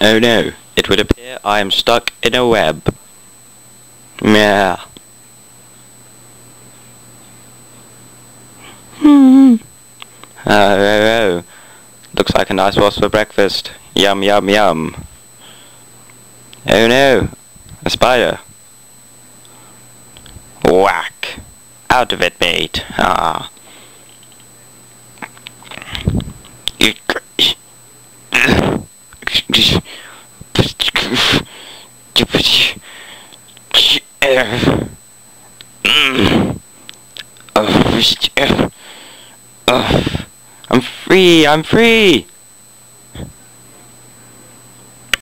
Oh no, it would appear I am stuck in a web. Yeah. Hmm. Oh, oh, oh. Looks like a nice wasp for breakfast. Yum, yum, yum. Oh no, a spider. Whack. Out of it, mate. Ah. I'm free, I'm free!